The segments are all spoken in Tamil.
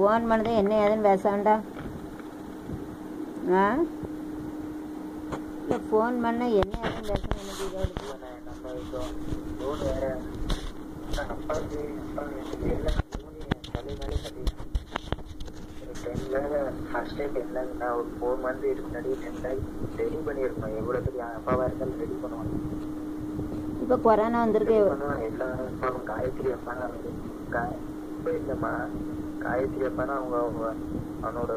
ஃபோன் பண்ணதே என்ன ஏதுன்னு பேச வேண்டாம் ஆ? இல்லை ஃபோன் பண்ண என்ன ஏதுன்னு பேசணும் எனக்கு இதோட ஒரு ஃபோர் மந்த் இதுக்கு முன்னாடி ரெடி பண்ணியிருக்கணும் எவ்வளோ பெரிய அப்பாவாக இருந்தாலும் ரெடி பண்ணுவாங்க. இப்போ கொரோனா வந்திருக்கு. எல்லா காயத்ரி அப்பா காய இப்போ இல்லைம்மா காயத்ரி அப்பானா அவங்க அவங்க அவனோட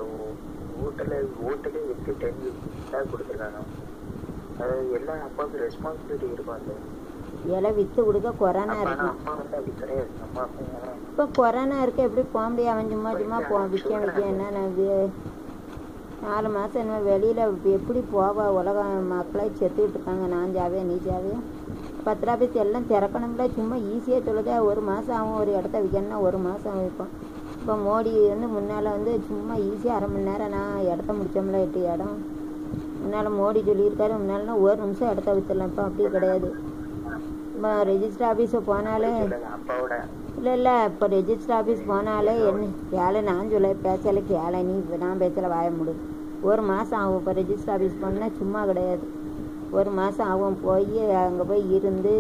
ஓட்டல ஓட்டலே விற்று டென் லேக் கொடுத்துருக்காங்க. அதாவது எல்லா அப்பாவுக்கும் ரெஸ்பான்சிபிலிட்டி இருக்கும் அந்த இலை விற்று கொடுக்க கொரோனா இருக்கு. அப்பா வந்து அப்படி கிடையாது. அம்மா அப்பா ஏன்னா இப்போ கொரோனா இருக்க எப்படி போக முடியும் அவன் சும்மா சும்மா போ விற்க விற்க என்ன நாலு மாதம் என்ன வெளியில் எப்படி போவா உலகம் மக்களே செத்துக்கிட்டு இருக்காங்க. நான் ஜாவே நீ ஜாவே. பத்து ரூபா பீஸ் எல்லாம் திறக்கணும்ல. சும்மா ஈஸியாக சொல்லுதா. ஒரு மாதம் ஆகும். ஒரு இடத்த விற்கணும்னா ஒரு மாதம் ஆகும் இப்போ மோடி வந்து முன்னால் வந்து சும்மா ஈஸியாக அரை மணி நேரம் நான் இடத்த முடிச்சோம்ல எட்டு இடம். முன்னால் மோடி சொல்லியிருக்காரு முன்னால்னா ஒரு நிமிஷம் இடத்த விற்றுலாம் இப்போ அப்படி கிடையாது. இப்போ ரெஜிஸ்டர் ஆஃபீஸை போனாலே இல்லை இல்லை. இப்போ ரெஜிஸ்டர் ஆஃபீஸ் போனாலே என்ன கேளு நான் சொல்ல பேசலை கேள. நீ இப்போ நான் பேசல வாய முடியும் ஒரு மாதம் ஆகும் இப்போ ரெஜிஸ்டர் ஆஃபீஸ் போனால் சும்மா கிடையாது. ஒரு மாதம் ஆகும். போய் அங்கே போய் இருந்து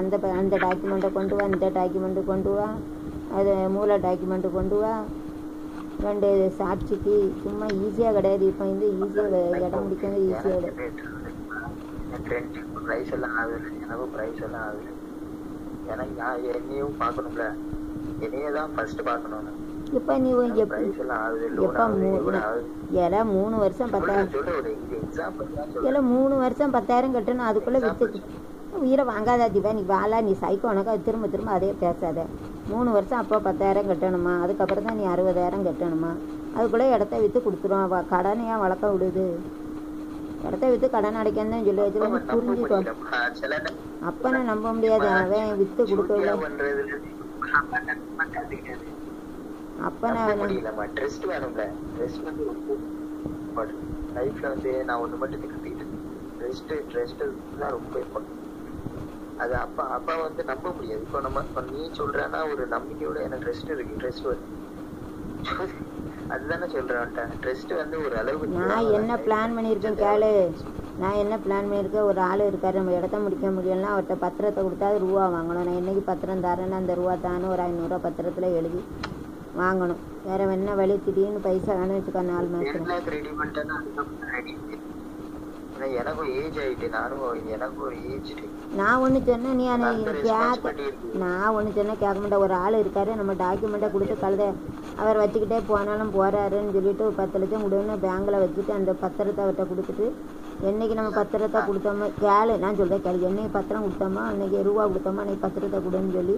அந்த அந்த டாக்குமெண்ட்டை கொண்டு வா இந்த டாக்குமெண்ட்டு கொண்டு வா. அது மூல டாக்குமெண்ட்டு கொண்டு வா. ரெண்டு சாட்சிக்கு சும்மா ஈஸியாக கிடையாது. இப்போ வந்து ஈஸியாக இடம் முடிக்கிறது ஈஸியாக கிடையாது. எனக்கு ப்ரைஸ் எல்லாம் ஆகுது. எனக்கும் ப்ரைஸ் எல்லாம் ஆகுது. எனக்கு நான் என்னையும் பார்க்கணும்ல. என்னையே தான் ஃபர்ஸ்ட் பார்க்கணும் இப்போ நீ எப்போ மூணு வருஷம் பத்தாயிரம். மூணு வருஷம் பத்தாயிரம் கட்டணும். அதுக்குள்ளே விற்று உயிரை வாங்காத திவா நீ வாழா நீ சைக்கோ உனக்கு திரும்ப திரும்ப அதே பேசாத. மூணு வருஷம் அப்போ பத்தாயிரம் கட்டணுமா? அதுக்கப்புறம் தான் நீ அறுபதாயிரம் கட்டணுமா? அதுக்குள்ளே இடத்த விற்று கொடுத்துருவான் வ கடனையாக வளர்க்க விடுது. இடத்த விற்று கடன் அடைக்கன்னு தான் சொல்லி வச்சு நம்ப புரிஞ்சுக்கோ. அப்பனை நம்ப முடியாது. அவன் விற்று கொடுக்கல. அப்பனை லைஃப்ல வந்து நான் மட்டும் ரொம்ப இம்பார்ட்டன்ட் அது அப்பா அப்பா வந்து நம்ப முடியாது. இப்போ நம்ம இப்போ நீ சொல்றேன்னா ஒரு நம்பிக்கையோட எனக்கு ட்ரெஸ்ட் இருக்கு. ட்ரெஸ்ட் வருது அதுதானே சொல்றேன் ட்ரெஸ்ட் வந்து ஒரு அளவுக்கு நான் என்ன பிளான் பண்ணியிருக்கேன் கேளு. நான் என்ன பிளான் பண்ணியிருக்கேன்? ஒரு ஆள் இருக்காரு. நம்ம இடத்த முடிக்க முடியலன்னா அவர்கிட்ட பத்திரத்தை கொடுத்தா ரூபா வாங்கணும். நான் என்னைக்கு பத்திரம் தரேன்னு அந்த ரூபா தானே ஒரு ஐநூறுரூவா பத்திரத்தில் எழுதி வாங்கணும். வேற என்ன வழி? திடீர்னு பைசா வேணும் வச்சுக்கோ நாலு மாதம் ஏஜ் ஆயிட்டு நானும் எனக்கு ஒரு ஏஜ் நான் ஒன்று சொன்னேன் நீ அந்த கேட்க நான் ஒன்று சொன்னேன் கேட்க மாட்டேன் ஒரு ஆள் இருக்காரு நம்ம டாக்குமெண்ட்டை கொடுத்து கழுத அவர் வச்சுக்கிட்டே போனாலும் போறாருன்னு சொல்லிட்டு ஒரு பத்து லட்சம் கொடுன்னு பேங்க்ல வச்சுட்டு அந்த பத்திரத்தை அவர்கிட்ட கொடுத்துட்டு என்னைக்கு நம்ம பத்திரத்தை கொடுத்தோமோ கேளு நான் சொல்றேன் கேளு என்னைக்கு பத்திரம் கொடுத்தோமோ அன்னைக்கு ரூபா கொடுத்தோமோ அன்னைக்கு பத்திரத்தை கொடுன்னு சொல்லி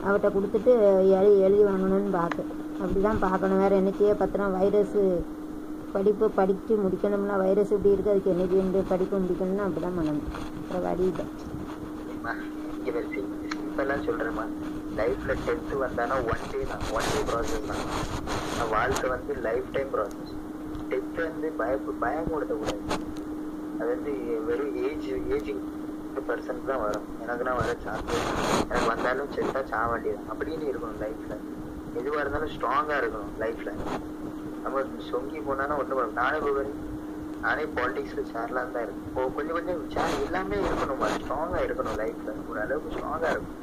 அவர்கிட்ட கொடுத்துட்டு எழுதி எழுதி வாங்கணும்னு பார்க்க அப்படிதான் பார்க்கணும் வேற என்னைக்கே பத்திரம் வைரஸ் படிப்பு படித்து முடிக்கணும்னா வைரஸ் எப்படி இருக்கு அதுக்கு என்னைக்கு வந்து படிப்பு முடிக்கணும்னா அப்படிதான் பண்ணணும். அப்புறம் வழி இல்லை. இப்பெல்லாம் சொல்றேம்மா. லைஃப்ல டென்த் வந்தானா ஒன் டே தான் ஒன் டே ப்ராசஸ் தான். வாழ்க்கை வந்து லைஃப் டைம் ப்ராசஸ் டென்த் வந்து பயப்பு பயம் கூடாது அது வந்து வெறும் ஏஜ் ஏஜிங் பர்சன்ட் தான் வரும். எனக்குனா வர சான்ஸ் எனக்கு வந்தாலும் செத்தா சாக வேண்டியது. அப்படின்னு இருக்கணும் லைஃப்ல எதுவா இருந்தாலும் ஸ்ட்ராங்கா இருக்கணும் லைஃப்ல நம்ம சொங்கி போனானா ஒண்ணு பண்ண நானே போவேன். நானே பாலிடிக்ஸ்ல சேரலாம் தான் இருக்கு இப்போ கொஞ்சம் கொஞ்சம் சேர் எல்லாமே இருக்கணும். ஸ்ட்ராங்கா இருக்கணும் லைஃப்ல ஒரு அளவுக்கு ஸ்ட்ராங்கா இருக்கும்.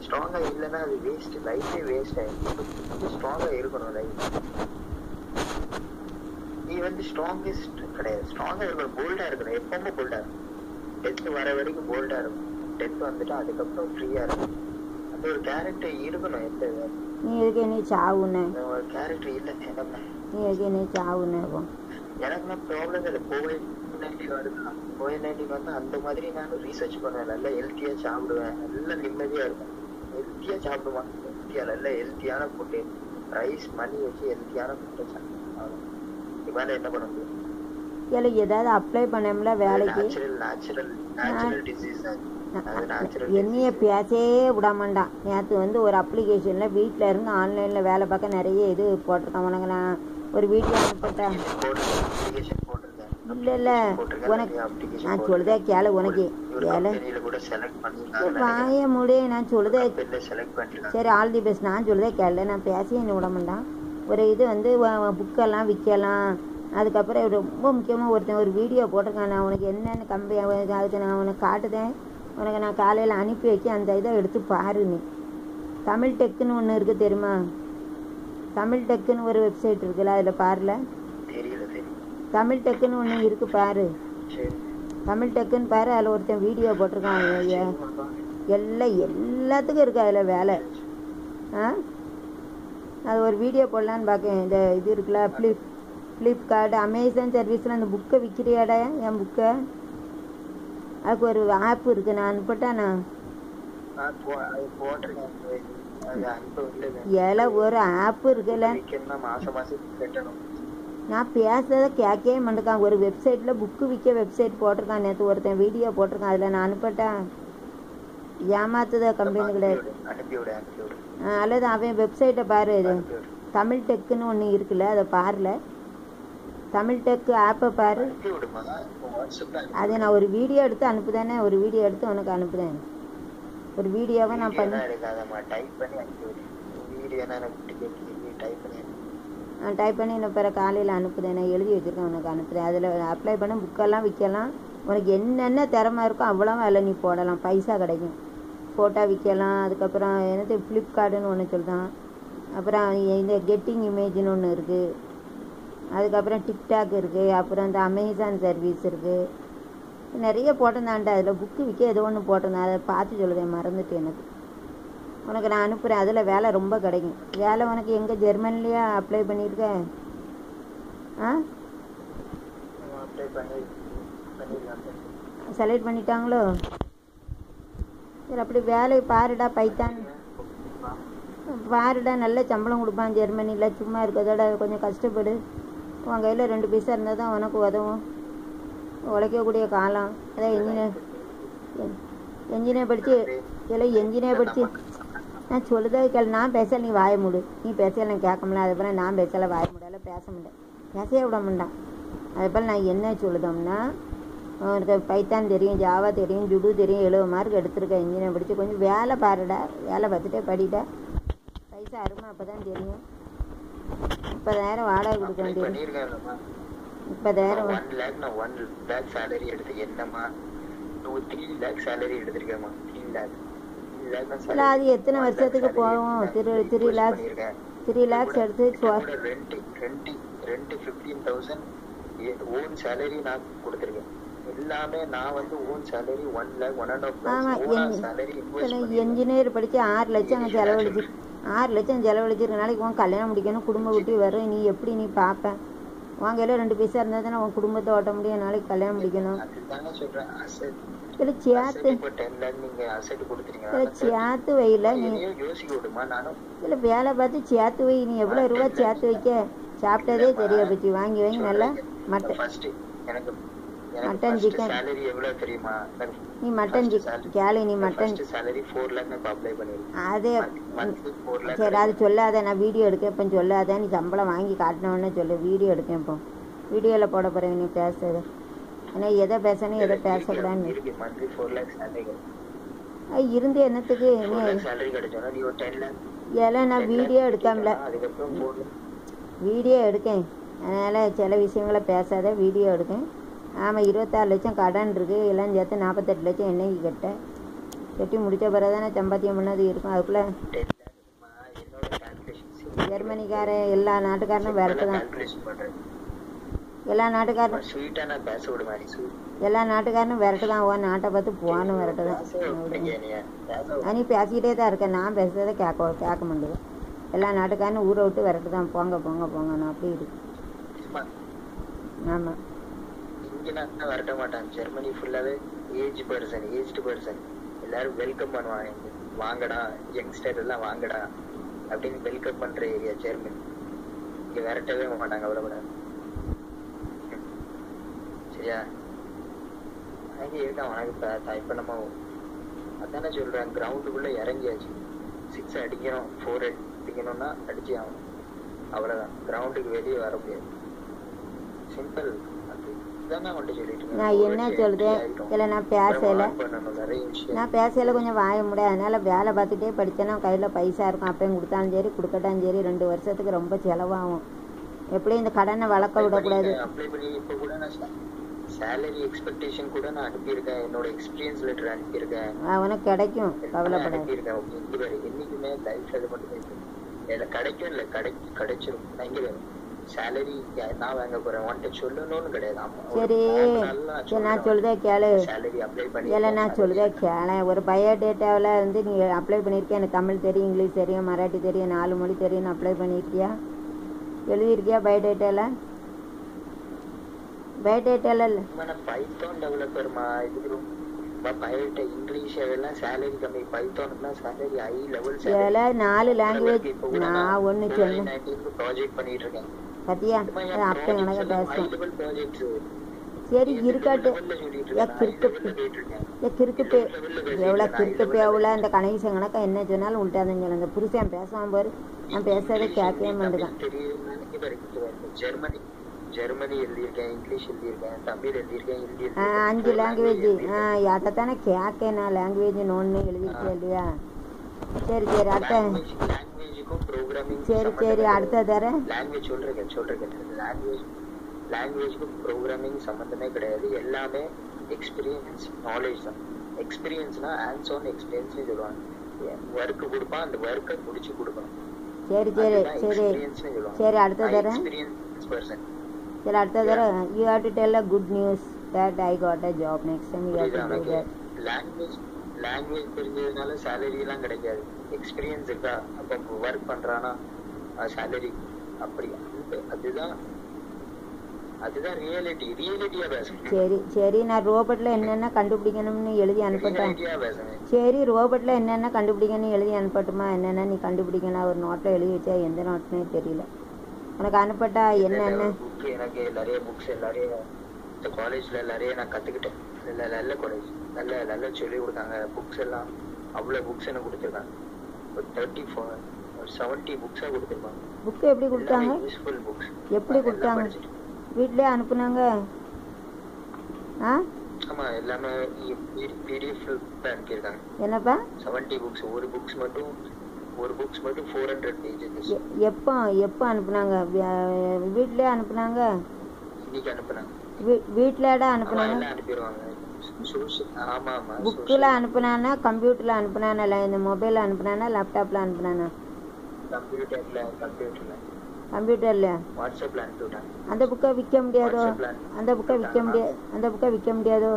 ஸ்ட்ராங்கா இல்லைன்னா அது வேஸ்ட் லைஃபே வேஸ்ட் ஆயிடும் ஸ்ட்ராங்கா இருக்கணும் லைஃப் நீ வந்து ஸ்ட்ராங்கஸ்ட் கிடையாது. ஸ்ட்ராங்கா இருக்கணும். போல்டா இருக்கணும். எப்பவுமே போல்டா இருக்கும் டென்த் வர வரைக்கும் போல்டா இருக்கும் டென்த் வந்துட்டு அதுக்கப்புறம் ஃப்ரீயா இருக்கும் அந்த ஒரு கேரக்டர் இருக்கணும் எந்த நீ எதுக்கு நீ சாவுன்னு? ஒரு கேரக்டர் இல்லை என்ன நீ நீ சாவுன்னு இப்போ எனக்கு ப்ராப்ளம் இல்லை. கோவிட் நைன்டீன் கோவிட் நைன்டீன் வந்து அந்த மாதிரி நானும் ரீசர்ச் பண்ணுவேன். நல்லா ஹெல்த்தியா சாப்பிடுவேன். நல்லா நிம்மதியா இருப்பேன். ஹெல்த்தியா சாப்பிடுவேன். ஹெல்த்தியா நல்ல ஹெல்த்தியான ஃபுட்டு ரைஸ் மணி வச்சு ஹெல்த்தியான ஃபுட்டை சாப்பிடுவேன். இவால என்ன பண்ண முடியும்? இல்லை ஏதாவது அப்ளை பண்ணோம்ல வேலைக்கு? என்னைய பேசவே விடாமண்டான் நேற்று வந்து ஒரு அப்ளிகேஷனில் வீட்டில் இருந்து ஆன்லைனில் வேலை பார்க்க நிறைய இது போட்டிருக்கான் உனக்கு நான் ஒரு வீடியோ அனுப்பிட்டேன் இல்ல இல்ல. உனக்கு நான் சொல்லுதே கேள உனக்கு. கேள. வாய முடிய நான் சொல்லுதே சரி ஆல் தி பெஸ்ட் நான் சொல்லுதே கேள. நான் பேசி என்ன விட மாட்டான். ஒரு இது வந்து புக்கெல்லாம் விற்கலாம் அதுக்கப்புறம் ரொம்ப முக்கியமாக ஒருத்தன் ஒரு வீடியோ போட்டிருக்கான். நான் உனக்கு என்னென்ன கம்பி அதுக்கு நான் உனக்கு காட்டுதேன். உனக்கு நான் காலையில் அனுப்பி வைக்க அந்த இதை எடுத்து பாருன்னு தமிழ் டெக்குன்னு ஒன்று இருக்குது தெரியுமா? தமிழ் டெக்குன்னு ஒரு வெப்சைட் இருக்குல்ல அதில் பாருல. தமிழ் டெக்குன்னு ஒன்று இருக்கு பாரு. தமிழ் டெக்குன்னு பாரு அதில் ஒருத்தன் வீடியோ போட்டிருக்கான். எல்லாம் எல்லாத்துக்கும் இருக்கு அதில் வேலை. ஆ? அது ஒரு வீடியோ போடலான்னு பார்க்கேன் இந்த இது இருக்குல்ல ஃப்ளிப் ஃப்ளிப்கார்ட் அமேசான் சர்வீஸில் அந்த புக்கை விற்கிறியாடா என் புக்கை அதுக்கு ஒரு ஆப் இருக்குது நான் அனுப்பட்டானா நான்? ஏல ஒரு ஆப் இருக்குல்ல. நான் பேசுறத கேட்கவே மாட்டேக்கான் ஒரு வெப்சைட்டில் புக்கு விற்க வெப்சைட் போட்டிருக்கான். நேற்று ஒருத்தன் வீடியோ போட்டிருக்கான். அதில் நான் அனுப்பட்டேன். ஏமாத்துத கம்பெனி கிடையாது அல்லது அவன் வெப்சைட்டை பாரு. தமிழ் டெக்குன்னு ஒன்று இருக்குல்ல அதை பாருல. தமிழ் டெக்கு ஆப்பை பாரு. அதை நான் ஒரு வீடியோ எடுத்து அனுப்புதானே. ஒரு வீடியோ எடுத்து உனக்கு அனுப்புதேன். ஒரு வீடியோவை நான் பண்ணி டைப் பண்ணி டிக்கெட் டைப் பண்ணி நான் டைப் பண்ணி இன்னும் பிற காலையில் அனுப்புதேன் நான் எழுதி வச்சிருக்கேன் உனக்கு அனுப்புதேன் அதில் அப்ளை பண்ண புக்கெல்லாம் விற்கலாம் உனக்கு என்னென்ன திறமை இருக்கோ அவ்வளோ அதில் நீ போடலாம். பைசா கிடைக்கும். ஃபோட்டோ விற்கலாம் அதுக்கப்புறம் என்னது? ஃப்ளிப்கார்ட்டுன்னு ஒன்று சொல்கிறான் அப்புறம் இந்த கெட்டிங் இமேஜ்னு ஒன்று இருக்குது அதுக்கப்புறம் டிக்டாக் இருக்குது அப்புறம் இந்த அமேசான் சர்வீஸ் இருக்குது நிறைய போட்டிருந்தான்டா. அதில் புக்கு விற்க ஏதோ ஒன்று போட்டிருந்தேன். அதை பார்த்து சொல்லுதேன் மறந்துட்டு எனக்கு. உனக்கு நான் அனுப்புகிறேன் அதில் வேலை ரொம்ப கிடைக்கும். வேலை உனக்கு எங்கே? ஜெர்மன்லேயே அப்ளை பண்ணியிருக்க? ஆ? செலக்ட் பண்ணிட்டாங்களோ? சரி அப்படி வேலையை பாருடா பைத்தான். பாருடா நல்ல சம்பளம் கொடுப்பான் ஜெர்மனியில் சும்மா இருக்கிறதோட கொஞ்சம் கஷ்டப்படு. உன் கையில் ரெண்டு பைசா இருந்தால் தான் உனக்கு உதவும். உழைக்கக்கூடிய காலம். அதான் என்ஜினியர் என்ஜினியர் படித்து இல்லை என்ஜினியர் படித்து நான் சொல்லுதே கேள் நான் பேசல நீ வாய மூடு. நீ பேசல நான் கேட்க முடியல. அதுக்கப்புறம் நான் பேசல வாய முடியல பேச முடியல. பேசவே விட மாட்டான். அதுபோல் நான் என்ன சொல்லுதோம்னா உனக்கு பைத்தான் தெரியும் ஜாவா தெரியும் ஜுடு தெரியும் எழுபது மார்க் எடுத்திருக்கேன் இன்ஜினியர் படித்து கொஞ்சம் வேலை பாருடா வேலை பார்த்துட்டே படிடா. பைசா அருமை அப்போ தான் தெரியும். முப்பதாயிரம் வாடகை கொடுக்க வேண்டியது. முப்பதாயிரம் ஒன் லேக் நான் ஒன் லேக் சேலரி எடுத்து என்னம்மா? டூ த்ரீ லேக் சேலரி எடுத்திருக்கேம்மா. த்ரீ லேக் இல்லை அது எத்தனை வருஷத்துக்கு போகும் திரு த்ரீ லேக்ஸ் த்ரீ லேக்ஸ் எடுத்து rent rent rent fifteen thousand own salary நான் கொடுத்துருக்கேன். எல்லாமே நான் வந்து own salary one lakh one and half lakhs salary படித்து ஆறு லட்சம் செலவழிச்சு ஆறு லட்சம் செலவழிச்சிருக்க நாளைக்கு உன் கல்யாணம் முடிக்கணும் குடும்ப குட்டி வரும் நீ எப்படி நீ பார்ப்ப உன் கையில் ரெண்டு பைசா இருந்தால் தானே உன் குடும்பத்தை ஓட்ட முடியும் நாளைக்கு கல்யாணம் முடிக்கணும். இல்லை சேர்த்து இல்லை சேர்த்து வைல நீ இல்லை வேலை பார்த்து சேர்த்து வை நீ எவ்வளோ ரூபா சேர்த்து வைக்க? சாப்பிட்டதே தெரிய பற்றி வாங்கி வாங்கி நல்லா எனக்கு மட்டன், chicken. சேலரி எவ்வளவு தெரியுமா? நீ மட்டன் சிக் கேளு நீ மட்டன். சேலரி 4 லேக் நான் அப்ளை பண்ணிருக்கேன் அதே மந்த்லி 4 லேக் சரி அது சொல்லாத. நான் வீடியோ எடுக்க இப்போ சொல்லாத. நீ சம்பளம் வாங்கி காட்டினோன்னு சொல்லு. வீடியோ எடுக்கேன் இப்போ. வீடியோவில் போட போகிறேன் நீ பேசுறது. ஏன்னா எதை பேசணும் எதை பேசக்கூடாதுன்னு. இருக்கு. மந்த்லி 4 லேக் சேலரி அது இருந்து என்னத்துக்கு? நீ 4 லேக் சேலரி கிடைச்சோனா நீ ஒரு 10 லேக் இதெல்லாம் நான் வீடியோ எடுக்காமல அதுக்கப்புறம் 4 லேக் வீடியோ எடுக்கேன். அதனால் சில விஷயங்களை பேசாத. வீடியோ எடுக்கேன். ஆமாம் இருபத்தாறு லட்சம் கடன் இருக்குது எல்லாம் சேர்த்து நாற்பத்தெட்டு லட்சம் என்னைக்கு கட்ட? கட்டி முடிச்ச பிறகு தானே சம்பாத்தியம் பண்ணது இருக்கும். அதுக்குள்ளே ஜெர்மனிக்காரன் எல்லா நாட்டுக்காரனும் விரட்டு தான் எல்லா நாட்டுக்காரனும் எல்லா நாட்டுக்காரனும் விரட்டு தான் ஓ நாட்டை பார்த்து போகணும் விரட்டு தான் நீ பேசிக்கிட்டே தான் இருக்கேன். நான் பேசுறதை கேட்க கேட்க மாட்டேது எல்லா நாட்டுக்காரனும் ஊரை விட்டு விரட்டு தான் போங்க போங்க போங்க. நான் அப்படி இருக்கு. ஆமாம் இங்க வரட்ட மாட்டான். ஜெர்மனி ஃபுல்லாவே ஏஜ் பர்சன் ஏஜ்டு பர்சன் எல்லாரும் வெல்கம் பண்ணுவாங்க வாங்கடா யங்ஸ்டர் எல்லாம் வாங்கடா அப்படின்னு வெல்கம் பண்ற ஏரியா ஜெர்மனி இங்க விரட்டவே மாட்டாங்க அவ்வளவு கூட. சரியா? அங்க இருக்கான் உனக்கு இப்ப இப்ப நம்ம அதானே சொல்றேன் கிரவுண்டுக்குள்ள இறங்கியாச்சு. சிக்ஸ் அடிக்கணும் ஃபோர் அடிக்கணும்னா அடிச்சு ஆகணும் அவ்வளவுதான் கிரவுண்டுக்கு வெளியே வர முடியாது. சிம்பிள் அது அதுதான் உன்கிட்ட சொல்லிட்டு இருக்கேன். நான் என்ன சொல்றேன். இல்லை நான் பேசலை. நான் பேசையில் கொஞ்சம் வாய முடியாது அதனால் வேலை பார்த்துட்டே படித்தேன்னா கையில் பைசா இருக்கும். அப்பயும் கொடுத்தாலும் சரி கொடுக்கட்டாலும் சரி ரெண்டு வருஷத்துக்கு ரொம்ப செலவாகும். எப்படியும் இந்த கடனை வளர்க்க விடக்கூடாது. அப்ளை பண்ணி இப்ப கூட நான் சேலரி எக்ஸ்பெக்டேஷன் கூட நான் அனுப்பியிருக்கேன். என்னோட எக்ஸ்பீரியன்ஸ் லெட்டர் அனுப்பியிருக்கேன். அவனுக்கு கிடைக்கும். அனுப்பியிருக்கேன். ஓகே இங்க அது மட்டும் இல்ல கிடைக்கும். இல்ல கிடை கிடைச்சிரும். பாரு. சேலரி நான் வாங்க போறேன்? உன்கிட்ட சொல்லணும்னு கிடையாது. சரி. நான் சொல்றதே கேளு. இல்லை நான் சொல்றதே கேள. ஒரு பயோடேட்டாவில் வந்து நீ அப்ளை பண்ணியிருக்கியா எனக்கு தமிழ் தெரியும் இங்கிலீஷ் தெரியும் மராட்டி தெரியும் நாலு மொழி தெரியும் அப்ளை பண்ணியிருக்கியா எழுதியிருக்கியா பயோடேட்டாவில் பயோடேட்டாவில் பைத்தான் டெவலப்பர்மா இது பயோட்ட இங்கிலீஷ் அதெல்லாம் சேலரி கம்மி. பைத்தானுக்குலாம் சேலரி ஹை லெவல் இதில் நாலு லாங்குவேஜ் நான் ஒன்று சொன்னேன் ப்ராஜெக்ட் பண்ணிட்டு இருக்கேன். பத்தியா அப்போ எனக்கு பேசும். சரி இருக்கட்டும். ஏ கிறுக்கு கிறுக்கு எவ்வளோ கிறுக்கு பேவில் இந்த கணேசன் கணக்கா என்ன சொன்னாலும் உள்ட்டாதான் சொல்லுங்க புருஷன் பேசாம பாரு. நான் பேசுறதை கேட்கவே மாட்டேங்கான் ஜெர்மனி. ஜெர்மனி எழுதியிருக்கேன் இங்கிலீஷ் எழுதியிருக்கேன் தமிழ் எழுதியிருக்கேன் ஹிந்தி ஆ, அஞ்சு லாங்குவேஜ் ஆ அதைத்தானே கேட்கேன் நான். லாங்குவேஜ் ஒன்று எழுதியிருக்கேன் இல்லையா? சரி சரி அடுத்த லாங்குவேஜுக்கும் ப்ரோக்ராமிங் சரி சரி அடுத்த தர லாங்குவேஜ் சொல்றேன் சொல்றேன் லாங்குவேஜ் லாங்குவேஜ்க்கும் ப்ரோக்ராமிங் சம்மந்தமே கிடையாது எல்லாமே எக்ஸ்பீரியன்ஸ் நாலேஜ் தான் எக்ஸ்பீரியன்ஸ்னா ஹேண்ட்ஸ் ஆன் எக்ஸ்பீரியன்ஸ்னு சொல்லுவாங்க ஒர்க் கொடுப்பான் அந்த ஒர்க்கை முடிச்சு கொடுக்கணும் சரி சரி சரி எக்ஸ்பீரியன்ஸ்னு சொல்லுவாங்க சரி அடுத்த தர எக்ஸ்பீரியன்ஸ் பர்சன் சரி அடுத்த தர you have to tell a good news that I got a job next time you have to do that language language தெரிஞ்சதுனால சேலரி எல்லாம் கிடைக்காது. எக்ஸ்பீரியன்ஸ் இருக்கா? அப்போ ஒர்க் பண்றானா? சேலரி அப்படி அது- அதுதான் அதுதான் ரியாலிட்டி ரியாலிட்டியா பேசணும். சரி சரி நான் ரோபோட்டில் என்னென்ன கண்டுபிடிக்கணும்னு எழுதி அனுப்பட்டேன். சரி ரோபோட்டில் என்னென்ன கண்டுபிடிக்கணும்னு எழுதி அனுப்பட்டுமா? என்னென்ன நீ கண்டுபிடிக்கணும்? ஒரு நோட்டில் எழுதி வச்சா எந்த நோட்னே தெரியல. உனக்கு அனுப்பட்டா என்னென்ன? எனக்கு நிறைய புக்ஸ் நிறைய காலேஜ்ல நிறைய நான் கத்துக்கிட்டேன். நல்ல காலேஜ் நல்ல நல்ல சொல்லி கொடுத்தாங்க. புக்ஸ் எல்லாம் அவ்வளவு புக்ஸ் எனக்கு கொடுத்துருக்காங்க. ஒரு தேர்ட்டி ஃபோர் செவன்ட்டி புக்ஸா கொடுத்துருக்காங்க புக்கு எப்படி கொடுத்தாங்க? யூஸ்ஃபுல் புக்ஸ் எப்படி கொடுத்தாங்க? வீட்டிலே அனுப்புனாங்க? ஆ? ஆமா எல்லாமே பிடிஎஃப் அனுப்பியிருக்காங்க. என்னப்பா? செவன்ட்டி புக்ஸ் ஒரு புக்ஸ் மட்டும் ஒரு புக்ஸ் மட்டும் ஃபோர் ஹண்ட்ரட் பேஜஸ் எப்போ எப்போ அனுப்புனாங்க? வீட்டிலே அனுப்புனாங்க? இன்னைக்கு அனுப்புனாங்க. வீ- வீட்டிலடா ஆமா அனுப்புனாங்க? அனுப்பிடுவாங்க. புக்கில் அனுப்புனானா கம்ப்யூட்டரில் அனுப்புனானா இல்லை இந்த மொபைலில் அனுப்புனானா லேப்டாப்பில் அனுப்புனானா? கம்ப்யூட்டர்ல அந்த புக்கை விற்க முடியாதோ? அந்த புக்கை விற்க முடியாது அந்த புக்கை விற்க முடியாதோ?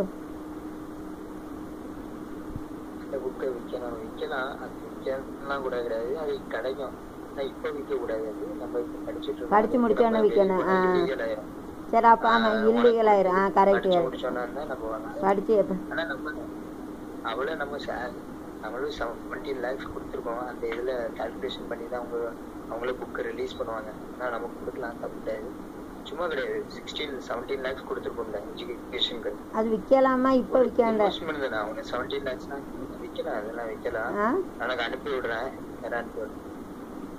இந்த புக்கை விற்கணும் விற்கலாம் அது விற்கலாம் கூட கிடையாது. அது கிடைக்கும். ஆனா இப்ப விற்க கூடாது அது நம்ம படிச்சுட்டு. படிச்சு முடிச்சோன்னே விற்கணும். ஆமாம் ஆ, இல்லீகல் ஆயிரும் கரெக்டு படிச்சு இருந்தா நம்ம நம்மளும் செவன்டீன் லேக்ஸ் கொடுத்துருக்கோம். அந்த இதுல கால்குலேஷன் பண்ணி தான் அவங்க அவங்களே புக்கை ரிலீஸ் பண்ணுவாங்க. ஆனா நமக்கு கொடுக்கலாம் தப்பு கிடையாது. சும்மா கிடையாது. சிக்ஸ்டீன் செவன்டீன் லேக்ஸ் கொடுத்துருக்கோம்ல எஜுகேஷனுக்கு அது விற்கலாமா? இப்போ விற்க வேண்டாம் அவங்க செவன்டீன் லேக்ஸ்னா விற்கலாம். அதெல்லாம் விற்கலாம். எனக்கு அனுப்பி விடுறேன். யாரா அனுப்பி விடுறேன்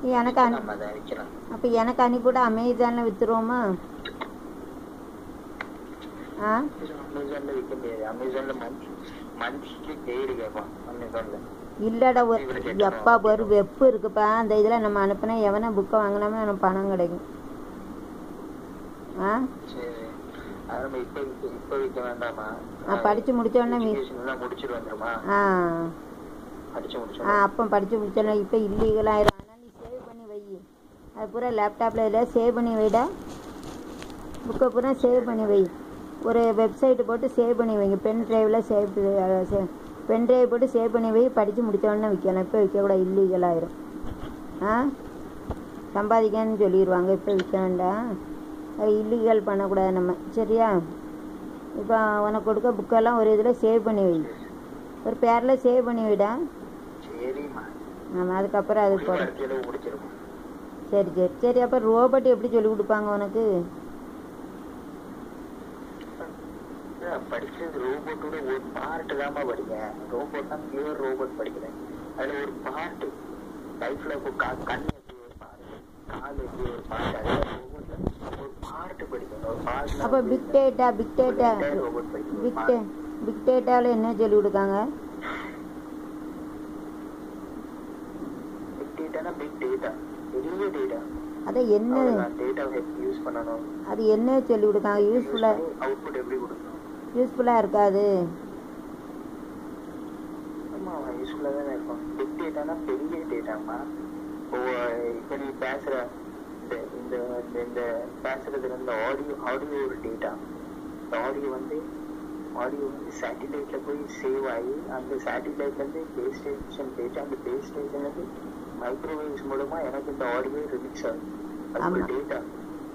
எனக்கு அனு நம்ம அதை விற்கலாம். அப்போ எனக்கு அனுப்பிவிட அமேசானில் விற்றுருவோமா ஆ அமேசான்ல விற்க முடியாது அமேசான்ல மந்த் மந்த்லி பெய்டு கேட்பான் அமேசான்ல இல்லடா ஒரு எப்பா ஒரு வெப்பு இருக்குப்பா. அந்த இதுல நம்ம அனுப்புனா எவனை புக்கை வாங்கினாமே எனக்கு பணம் கிடைக்கும். ஆ? சரி அது முடிச்ச உடனே வி- எஜுகேஷன் எல்லாம் ஆ. படிச்சு ஆ அப்போ படித்து முடிச்சோன்னா இப்போ இல்லீகல் ஆயிரும். அதனால் நீ சேவ் பண்ணி வை. அது பூரா லேப்டாப்பில் இதில் சேவ் பண்ணி வைடா. புக்கை பூரா சேவ் பண்ணி வை. ஒரு வெப்சைட்டு போட்டு சேவ் பண்ணி வைங்க. பென் ட்ரைவில் சேவ் பென் ட்ரைவ் போட்டு சேவ் பண்ணி வை படித்து முடிச்ச உடனே விற்கலாம் இப்போ விற்கக்கூடாது இல்லீகல் ஆயிரும். ஆ? சம்பாதிக்கன்னு சொல்லிடுவாங்க இப்போ விற்க வேண்டாம் அது இல்லீகல் பண்ணக்கூடாது நம்ம. சரியா? இப்போ உனக்கு கொடுக்க புக்கெல்லாம் ஒரு இதில் சேவ் பண்ணி வை. ஒரு பேரில் சேவ் பண்ணி வைடா. ஆமாம் அதுக்கப்புறம் அது போட வாழ்க்கையில முடிச்சிருக்கோம். சரி சரி. சரி அப்போ ரோபோட் எப்படி சொல்லி கொடுப்பாங்க உனக்கு? படிச்சது ரோபோட்டோட ஒரு பார்ட் தான்மா படிக்கிறேன். ரோபோட் தான் பியூர் ரோபோட் படிக்கிறேன். அதுல ஒரு பார்ட் லைஃப்ல இப்போ கா- கண் எப்படி ஒரு பார்ட் கால் எப்படி ஒரு பார்ட் அதே ரோபோட்ல ஒரு பார்ட் படிக்கணும் ஒரு பார்ட் மார்க்னா அப்போ big data big data robot படிக்கும் பிக் டே பிக் டேட்டாவில் என்ன சொல்லி கொடுக்காங்க? பிக் டேட்டானா பிக் டேட்டா பெரிய டேட்டா அதை என்ன டேட்டாவை யூஸ் பண்ணணும். அது என்ன சொல்லி கொடுக்காங்க? யூஸ்ஃபுல்லாக அவுட்புட் எப்படி கொடுக்கணும் யூஸ்ஃபுல்லாக இருக்காது. யூஸ்ஃபுல்லாக தானே இருக்கும் பிக் டேட்டானா பெரிய டேட்டாமா இப்போ நீ பேசுற இந்த இந்த இந்த- பேசுறதுல இந்த ஆடியோ ஆடியோ ஒரு டேட்டா இந்த ஆடியோ வந்து ஆடியோ வந்து சேட்டிலைட்ல போய் சேவ் ஆகி அந்த சேட்டிலைட்ல இருந்து பேஸ் ஸ்டேஷன் போயிட்டு அந்த பேஸ் ஸ்டேஷன்ல இருந்து மைக்ரோவேவ்ஸ் மூலமா எனக்கு இந்த ஆடியோ ரிலீஸ் ஆகுது. அது. டேட்டா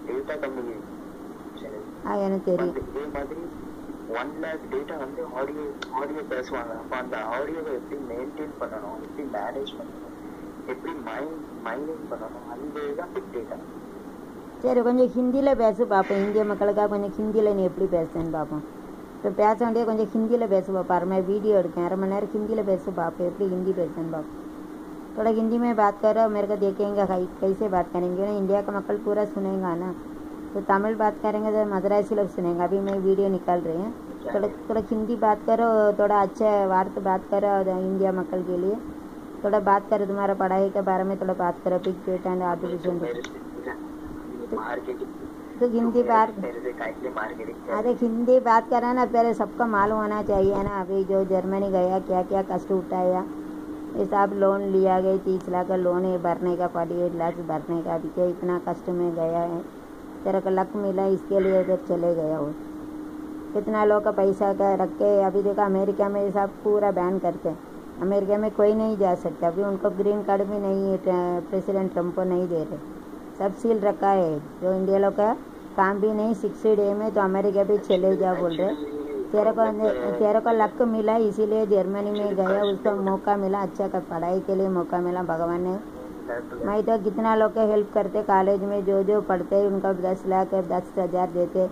டேட்டா கம்யூனிகேஷன் எனக்கு தெரியும். வந்து இதே மாதிரி ஒன் லேக் டேட்டா வந்து ஆடியோ ஆடியோ பேசுவாங்க அப்போ அந்த ஆடியோவை எப்படி மெயின்டைன் பண்ணணும் எப்படி மேனேஜ் பண்ணணும் எப்படி மைன் மைனிங் பண்ணணும் அந்த இதுதான் பிக் டேட்டா சரி கொஞ்சம் ஹிந்தியில் பேசு பார்ப்போம் இந்திய மக்களுக்காக கொஞ்சம் ஹிந்தியில் நீ எப்படி பேசுறேன்னு பார்ப்போம் இப்போ பேச வேண்டிய கொஞ்சம் ஹிந்தியில் பேச பாரு मैं वीडियो எடுக்கேன் अरे महीने हिंदी में பேச पापे எப்படி हिंदी பேசுன்னு पापो थोड़ा हिंदी में बात करो मेरे को देखेंगे कै- कैसे बात करेंगे ना इंडिया का मक्कल पूरा सुनेगा ना तो तमिल बात करेंगे तो मद्रासी लोग सुनेंगे। अभी मैं वीडियो निकाल रही हूँ। थोड़ा थोड़ा हिंदी बात करो थोड़ा अच्छा वार्ता बात करो इंडिया मक्कल के लिए। थोड़ा बात करो तुम्हारा पढ़ाई के बारे में थोड़ा बात करो बिग डेटा एंड आर्टिफिशियल तो हिंदी बात अरे हिंदी बात करा ना पहले सबको मालूम होना चाहिए ना। अभी जो जर्मनी गया क्या क्या कष्ट उठाया। ये सब लोन लिया गया तीस लाख का लोन है भरने का फोर्टी एट लाख भरने का। अभी क्या इतना कष्ट में गया है? तेरे को लक मिला इसके लिए उधर चले गया वो। कितना लोग का पैसा का रख के, अभी देखो अमेरिका में ये सब पूरा बैन करते हैं अमेरिका में कोई नहीं जा सकता, अभी उनको ग्रीन कार्ड भी नहीं है प्रेसिडेंट ट्रंप को नहीं दे रहे। सब सील रखा है, जो इंडिया लोग का काम भी नहीं सिक्सटी डे में तो अमेरिका भी चले जाओ बोल रहे। तेरे को तेरे को लक मिला, इसीलिए जर्मनी में गया, उसको मौका मिला अच्छा का पढ़ाई के लिए मौका मिला, भगवान ने मैं तो कितना लोग का हेल्प करते कॉलेज में, जो जो पढ़ते उनका दस लाख दस हज़ार देते,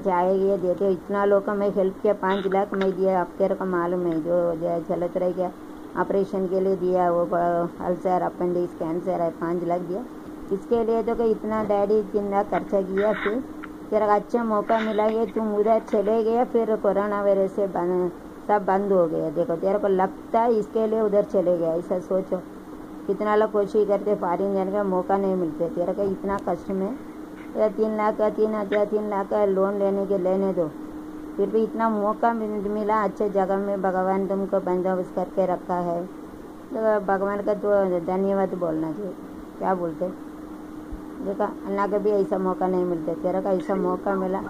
चाहे ये देते, इतना लोग का मैं हेल्प किया, पाँच लाख मैं दिया, अब तेरे को मालूम है, जो चलत रह गया ऑपरेशन के लिए दिया, वो अल्सर अपेंडिक्स कैंसर है, पाँच लाख दिया। इसके लिए तो कि इतना डैडी कितना खर्चा किया, फिर, तेरा अच्छा मौका मिला कि तुम उधर चले गए, फिर कोरोना वायरस से बंद सब बंद हो गया। देखो, तेरे को लगता है इसके लिए उधर चले गया, ऐसा सोचो। कितना लोग कोशिश करते फॉरिन जाने का मौका नहीं मिलते तेरे को इतना कष्ट में? तेरा तीन लाख का तीन हज़ार तीन लाख का लोन लेने के लेने दो। फिर भी इतना मौका मिला अच्छे जगह में भगवान तुमको बंदोबस्त करके रखा है। तो भगवान का तो धन्यवाद बोलना चाहिए। क्या बोलते? देखा, अल्लाह का भी ऐसा मौका नहीं मिलता तेरा का ऐसा मौका मिला।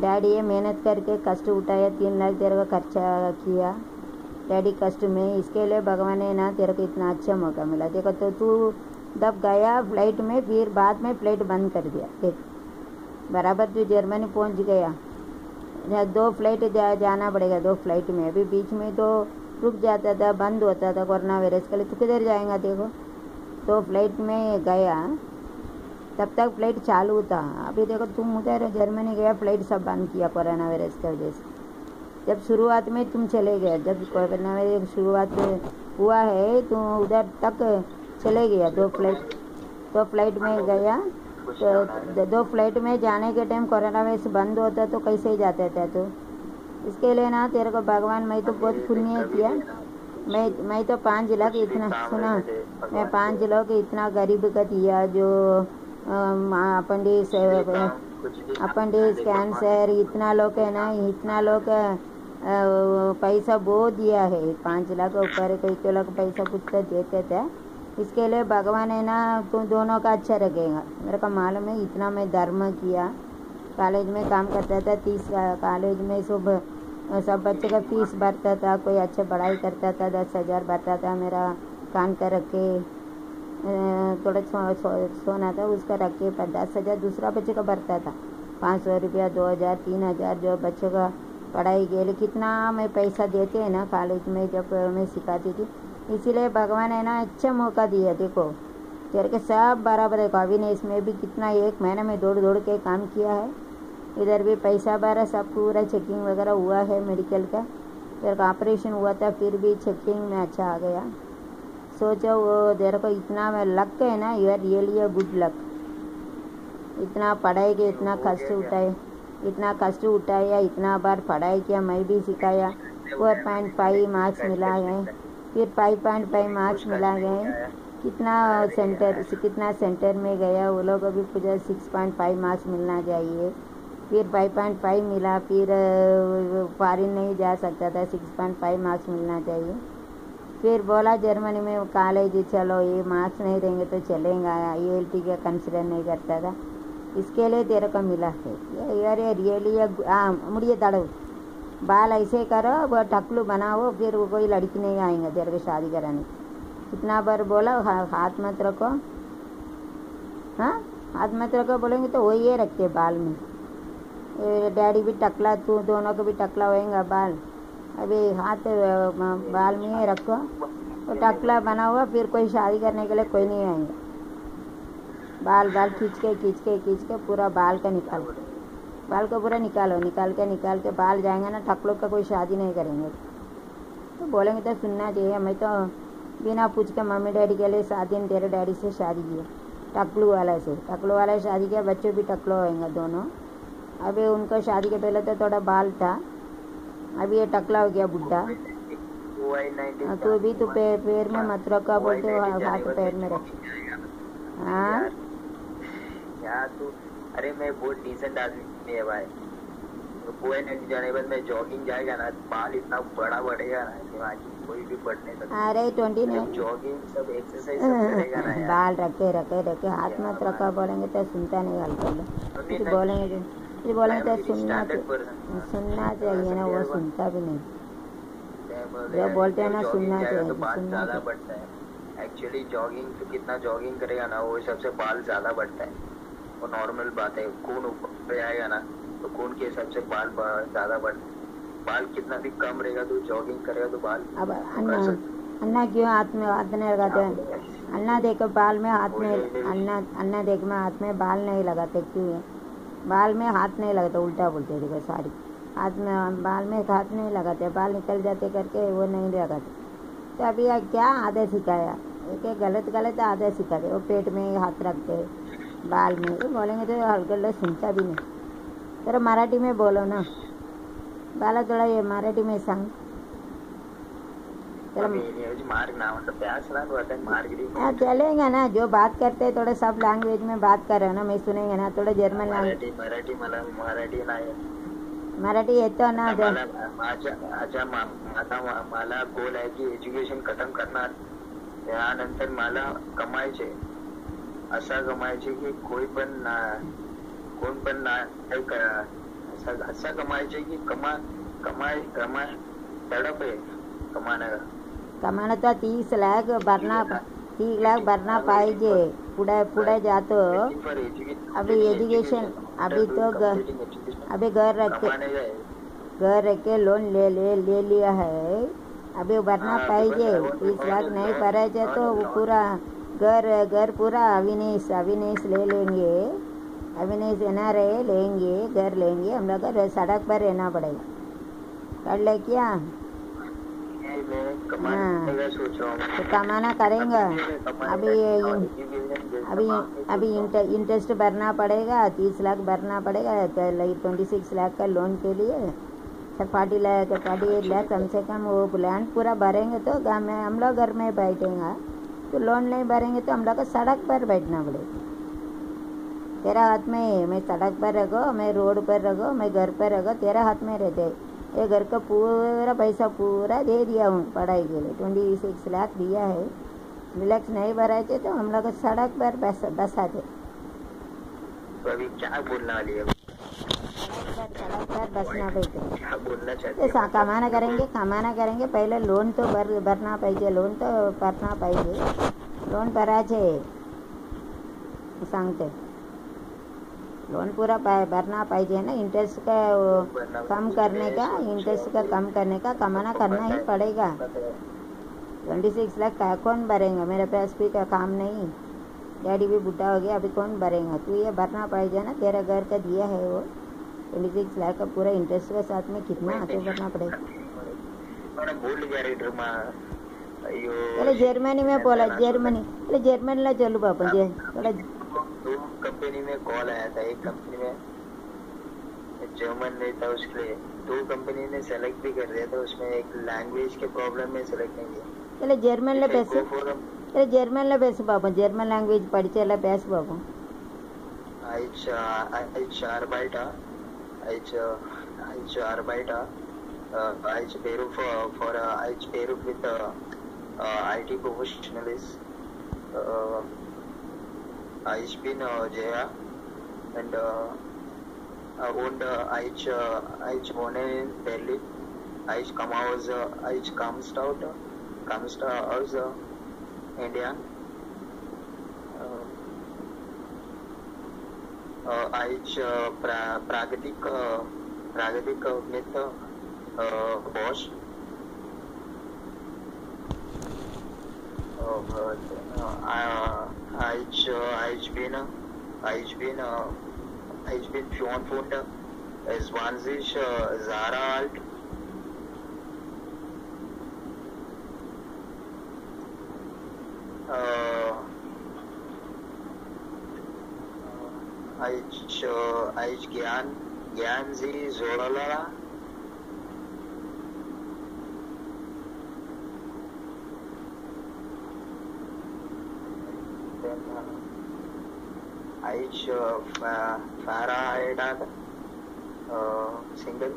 डैडी ये मेहनत करके कष्ट उठाया, तीन लाख तेरे का खर्चा किया। डैडी कष्ट में इसके लिए भगवान ने ना तेरे को इतना अच्छा मौका मिला। देखो तो तू दब गया फ़्लाइट में फिर बाद में फ़्लाइट बंद कर दिया। देख बराबर तू जर्मनी पहुँच गया दो फ़्लाइट जा, जाना पड़ेगा दो फ़्लाइट में। अभी बीच में तो रुक जाता था बंद होता था कोरोना वायरस के लिए। तो किधर जाएगा देखो? तो फ़्लाइट में गया तब तक फ़्लाइट चालू था। अभी देखो तुम उधर जर्मनी गया फ़्लाइट सब बंद किया कोरोना वायरस की वजह से। जब शुरुआत में तुम चले गए जब कोरोना में शुरुआत हुआ है तो उधर तक चले गया, दो फ़्लाइट दो फ़्लाइट में गया। तो दो फ़्लाइट में जाने के टाइम कोरोना वायरस बंद होता तो कैसे ही जाते थे तो। इसके लिए ना तेरे को भगवान, मैं तो बहुत पुण्य किया। मैं मैं तो पाँच लाख इतना, सुना, मैं पाँच लोग इतना गरीब का दिया जो अपेंडिक्स अपेंडिक्स कैंसर इतना लोग है ना, इतना लोग पैसा बहुत दिया है। पाँच लाख ऊपर कोई तो लोग पैसा कुछ तो देते थे। इसके लिए भगवान है ना तुम दोनों का अच्छा रखेगा। मेरे को मालूम है इतना मैं धर्म किया। कॉलेज में काम करता था तीस कॉलेज में सब सब बच्चे का फ़ीस भरता था कोई अच्छा पढ़ाई करता था दस हज़ार भरता था मेरा कान का रख। थोड़ा सो, सो, सोना था उसका रख पर दस हज़ार दूसरा बच्चे का भरता था। पाँच सौ रुपया दो हज़ार तीन हज़ार जो बच्चों का पढ़ाई के लिए। कितना मैं पैसा देते हैं ना कॉलेज में जब मैं सिखाती थी। इसीलिए भगवान है ना अच्छा मौका दिया देखो। तेरे के सब बराबर है अभी ने इसमें भी कितना एक महीने में दौड़ दौड़ के काम किया है। इधर भी पैसा भरा सब पूरा चेकिंग वगैरह हुआ है मेडिकल का। तेरे का ऑपरेशन हुआ था फिर भी चेकिंग में अच्छा आ गया। सोचो वो तेरे को इतना में लक है ना you are really good luck इतना पढ़ाई के इतना कष्ट उठाए। इतना कष्ट उठाया, इतना बार पढ़ाई किया, मैं भी सिखाया। फोर पॉइंट फाइव मार्क्स मिला है। फिर फाइव पॉइंट फाइव मार्क्स मिला गए कितना सेंटर कितना सेंटर में गया, वो लोग अभी पूछा सिक्स पॉइंट फाइव मार्क्स मिलना चाहिए। फिर फाइव पॉइंट फाइव मिला, फिर फॉरिन नहीं जा सकता था, सिक्स पॉइंट फाइव मार्क्स मिलना चाहिए। फिर बोला, जर्मनी में कॉलेज चलो, ये मार्क्स नहीं देंगे तो चलेगा, ये एल टी का कंसिडर नहीं करता था। इसके लिए तेरे को मिला है। ये, अरे रियली मुड़िए तड़ो बाल ऐसे करो, वो टकलू बनाओ, फिर वो कोई लड़की नहीं आएँगे तेरे को शादी कराने। कितना बार बोला हाथ मत रखो। हाँ? हाथ मत रखो बोलेंगे तो वही है रखते बाल में। डैडी भी टकला, तू, दोनों को भी टकला होएगा बाल। अभी हाथ बाल में रखो। तो टकला बना हुआ फिर कोई शादी करने के लिए कोई नहीं आएँगे। बाल बाल खींच के खींच के खींच के पूरा बाल का निकालो। बाल को पूरा निकालो निकाल के निकाल के बाल जाएँगे ना ठकलों का कोई शादी नहीं करेंगे। तो बोलेंगे तो सुनना चाहिए मैं तो बिना पूछ के मम्मी डैडी के लिए शादी तेरे डैडी से शादी किया टकलू वाला से टकलू वाला शादी किया बच्चे भी टकलो होएँगे दोनों। अभी उनको शादी के पहले तो थोड़ा बाल था अभी ये टकला हो गया बुढ़ा हाँ, तो भी तो पैर में मत रखा बोलते हाथ पैर में रख। हाँ? यार तू। अरे मैं बहुत डिसेंट आदमी है भाई। तो कोई नहीं जाने बाद मैं जॉगिंग जाएगा ना बाल इतना बड़ा बढ़ेगा ना कोई भी बढ़ नहीं सकता अरे ट्वेंटी जॉगिंग सब एक्सरसाइज सब करेगा ना बाल रखे रखे रखे हाथ मत रखा बोलेंगे तो सुनता नहीं हल्का फिर बोलेंगे तो फिर बोलेंगे तो सुनना चाहिए। सुनना चाहिए ना वो सुनता भी नहीं। जो बोलते हैं ना, सुनना चाहिए, तो बाल ज़्यादा बढ़ता है। एक्चुअली जॉगिंग तो कितना जॉगिंग करेगा ना वो हिसाब से बाल ज़्यादा बढ़ता है। वो नॉर्मल बात है। खून ऊपर पे आएगा ना तो खून के हिसाब से बाल ज़्यादा बढ़ता है बाल कितना भी कम रहेगा तो जॉगिंग करेगा तो बाल अब अन्ना अन्ना क्यों हाथ में हाथ नहीं लगाते? हैं अन्ना देखो बाल में हाथ में अन्ना अन्ना देख में हाथ में बाल नहीं लगाते क्यों है बाल में हाथ नहीं लगाते उल्टा बोलते देखो सारी हाथ में बाल में हाथ नहीं लगाते बाल निकल जाते करके वो नहीं लगाते। तो अभी क्या आदत सिखाया? एक गलत गलत आदत सिखाते वो पेट में हाथ रखते। बाल में। ये बोलेंगे तो हल्का सुनता भी नहीं। तर मराठी में बोलो ना। बाला थोड़ा ये मराठी में सांग। मतलब होता है हाँ चलेगा ना जो बात करते हैं थोड़े सब लैंग्वेज में बात कर रहे हो ना मैं सुनेंगे ना थोड़ा जर्मन लैंग्वेज मराठी मराठी मराठी मराठी येतो ना माझ्या मला की एज्युकेशन खतम करणार त्यानंतर मला कमायचे આશા ગમાય છે કે કોઈ પણ કોઈ પણ એક આશા ગમાય છે કે કમા કમાય કમાય તડપે કમાના કમાना તો तीस लाख भरना तीस लाख. भरना पाहिजे. पुढे पुढे जातो. अभी एजुकेशन अभी तो अभी घर रख के घर रख के लोन ले ले ले लिया है. अभी भरना पाहिजे. तीस लाख नहीं भरायचे तो पूरा घर घर पूरा अविनेश अविनेश ले लेंगे अविनेश एना रहे लेंगे घर लेंगे हम लोग सड़क पर रहना पड़ेगा कर ले क्या हूँ तो कमाना करेंगे अभी अभी अभी इंटरेस्ट भरना पड़ेगा तीस लाख भरना पड़ेगा ट्वेंटी सिक्स लाख का लोन के लिए forty lakh forty eight lakh कम से कम वो लैंड पूरा भरेंगे तो हम लोग घर में बैठेंगे लोन नहीं भरेंगे तो हम लोग को सड़क पर बैठना पड़ेगा। तेरा हाथ में है, मैं सड़क पर रखो मैं रोड पर रखो मैं घर पर रखो तेरा हाथ में रहते। ये घर का पूरा पैसा पूरा दे दिया हूँ पढ़ाई के लिए। ट्वेंटी सिक्स लाख दिया है। रिलैक्स नहीं भराए थे तो हम लोग सड़क पर बस बसाते तो अभी क्या बोलने वाली है? सड़क पर सड़क पर बसना पड़ते क्या बोलना चाहती ते है सा- कमाना करेंगे कमाना करेंगे पहले लोन तो भर भरना पाहिजे लोन तो भरना पाहिजे लोन भरायचे सांगते लोन पूरा भरना पाहिजे ना इंटरेस्ट का कम करने का इंटरेस्ट का कम करने का कमाना करना ही पड़ेगा ट्वेंटी सिक्स लाख का कौन भरेगा मेरे पास भी का काम नहीं डैडी भी बुढ़ा हो गया अभी कौन भरेगा तू ये भरना पाहिजे ना तेरा घर का दिया है वो પોલિટિક્સ का पूरा इंटरेस्ट के साथ में कितना आगे बढ़ना पड़ेगा? मैं भूल गया में। એટલે जर्मनी મેં બોલા જર્મनी એટલે જર્મની લા ચાલુ दो कंपनी में कॉल आया था एक कंपनी में। जर्मन नहीं था उसके लिए। दो कंपनी ने सेलेक्ट भी कर दिया था उसमें एक लैंग्वेज के प्रॉब्लम में सेलेक्ट नहीं किया। એટલે જર્મન લે બેસ એટલે જર્મન લે બેસ બાપુ જર્મન લેંગ્વેજ પડી છે એટલે બેસ બાપુ અચ્છા અચ્છા અરબાઈટા each uh, each arbiter, uh, each Peru for for uh, each Peru with uh, uh, IT professionals. Uh, I've been uh, Jaya and uh, owned uh, I've uh, I've owned in Delhi. I've come out, uh, I've comes out, comes out, uh, India. aici uh, pra, प्रागतिक uh, प्रागतिक mit uh, Bosch. Uh, but, uh, uh, aici, uh, aici bin, aici bin, uh, aici bin Fion Fund, 20 uh, Zara alt. Uh, शो आज ज्ञान ज्ञान जी जोड़ा आज फारा आयडा सिंगल।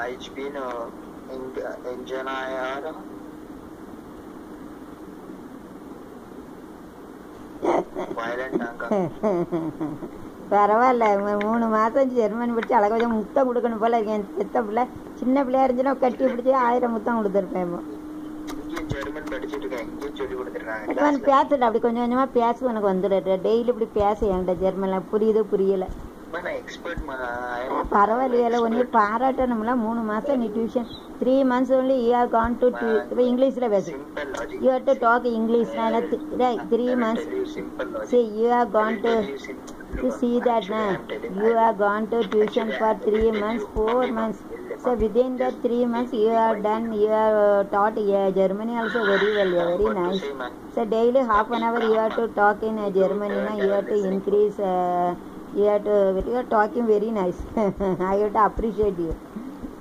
आज बीन इंजन आया रहा பரவாயில்ல மூணு மாதம் ஜெர்மன் படிச்சு அழகா கொஞ்சம் முத்தம் கொடுக்கணும் போல இருக்கேன். பெத்த பிள்ளை சின்ன பிள்ளையா இருந்துச்சுன்னா கட்டி பிடிச்சி ஆயிரம் முத்தம் கொடுத்துருப்பேன் பேசுட அப்படி கொஞ்சம் கொஞ்சமா பேசு எனக்கு வந்துடுற டெய்லி இப்படி பேச என்கிட்ட ஜெர்மன்ல. புரியுது புரியல. பரவாயில்லையில ஒன்னே பாராட்டணும்ல மூணு மாசம் நீ tuition three months only you are gone to இப்போ இங்கிலீஷ்ல பேசு simple logic you have to talk English three months simple see you have gone to to see that na you have gone to tuition for three months four months so within that three months you have done you have uh, taught uh, germany also very well yeah, very nice so daily half an hour you have to talk in uh, germany na you have to increase uh, You are, to, you are talking very nice. I have to appreciate you.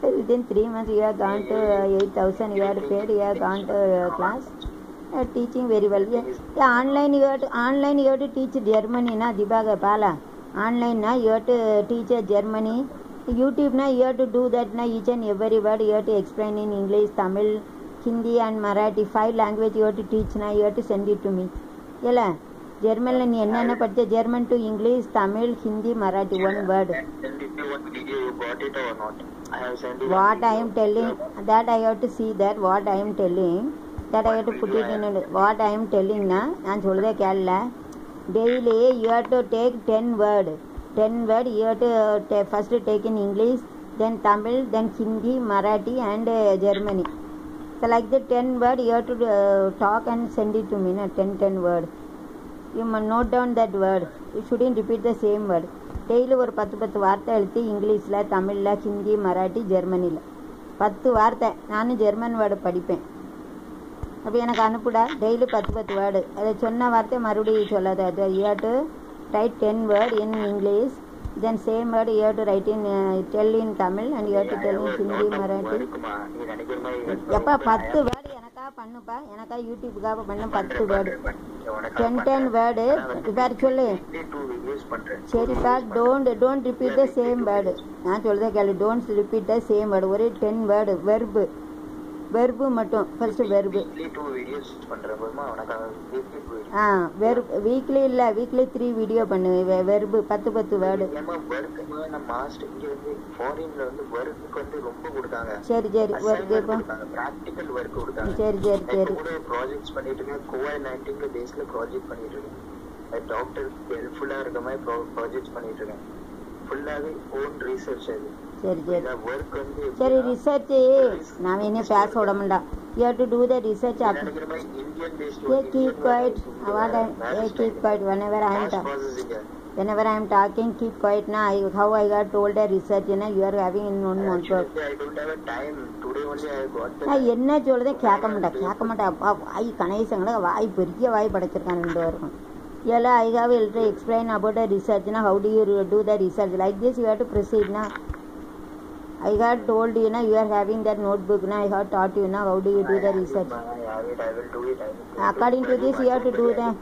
Within three months, you have gone to uh, 8,000, you are paid, you have gone to uh, class. Uh, teaching very well. Yeah, yeah, online you have to, online you have to teach Germany, na, Dibaga Pala. Online, na, you have to teach Germany. YouTube, na, you have to do that, na, each and every word you have to explain in English, Tamil, Hindi and Marathi. Five language you have to teach, na, you have to send it to me. Yeah, ஜெர்மன்ல நீ என்னென்ன படிச்ச German to English Tamil Hindi Marathi one word And if you want video, you got it or not? I have sent you. what I am telling that I have to see that what I am telling that I have to put it in a- what I am telling na நான் சொல்றத கேளல daily you have to take 10 word 10 word you have to ta- first take in English then Tamil then Hindi Marathi and uh, Germany so like the 10 word you have to uh, talk and send it to me na 10 10 word You must note down that word. You shouldn't repeat the same word. Daily ஒரு பத்து பத்து வார்த்தை எழுதி இங்கிலீஷில் தமிழில் ஹிந்தி மராட்டி ஜெர்மனியில் பத்து வார்த்தை. நானும் ஜெர்மன் வேர்டு படிப்பேன். அப்போ எனக்கு அனுப்புடா. டெய்லி பத்து பத்து வேர்டு அதை சொன்ன வார்த்தை மறுபடியும் சொல்லாத. You have to write ten word in English then same word you to write in tell in Tamil and you to tell in Hindi Marathi எப்பா பத்து வேர்டு பண்ணுப்பா? எனக்கா யூடியூப்புக்காக பண்ண பத்து வேர்டு டென் டென் வேர்டு வேறு சொல்லு. சரிப்பா don't don't repeat the same word நான் சொல்றத கேளு. Don't repeat the same word ஒரே டென் வேர்டு வெர்பு வெர்பு மட்டும் ஃபர்ஸ்ட் வெர்பு. ஆ வெர் வீக்லி இல்லை வீக்லி த்ரீ வீடியோ பண்ணு. வெர்பு பத்து பத்து வேர்டு. சரி சரி இப்போ ஒர்க் கொடுத்தாங்க சரி சரி இப்போ சரி. கூட ப்ராஜெக்ட்ஸ் பண்ணிட்டு இருக்கேன். கோவிட் நைன்டீன்ல பேஸ்ல ப்ராஜெக்ட் பண்ணிட்டு இருக்கேன். டாக்டருக்கு ஹெல்ப்ஃபுல்லா இருக்க மாதிரி ப்ராஜெக்ட்ஸ் பண்ணிட்டு இருக்கேன். ஃபுல்லாவே ஓன் ரீசர்ச் அது. சரி சரி சரி ரிசர்ச் நான் இன்னும் பேச விட மாட்டா you have to do the research based a keep quiet what a keep quiet one ever I am research, you know, you are having in one month work. I don't have a time. Today only I got the நான் என்ன சொல்றதே கேட்க மாட்டேன் கேட்க மாட்டேன் அப்பா வாய் கணேசங்கள வாய் பெரிய வாய் படைச்சிருக்கான் ரெண்டு பேருக்கும் I have to explain about the research. Now, how do you do the research? Like this, you have to proceed. I had told you, know you are having that notebook. Now, I have taught you. Now, how do you do the research? I have it, I will do it. According to this, you have to do the.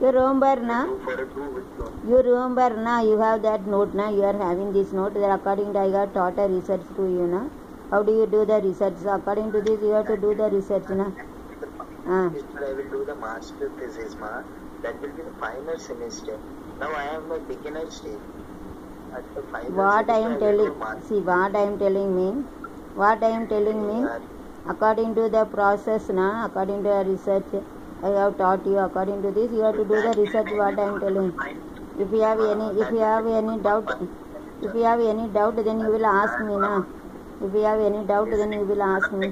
You remember now? do for a two with you. Remember now? You have that note now. You are having this note. That according to I have taught a research to you now. How do you do the research? So according to this, you have to do the research now. Ah. I will do the master thesis, ma. That will be the final semester. Now I am a beginner stage. At the final What I semester, am will telling, do master. see what I am telling me, what I am telling me, according to the process now, according to the research, I have taught you. According to this, you have to do the research. What I am telling. If you have any, if you have any doubt, if you have any doubt, then you will ask me now. If you have any doubt, then you will ask me.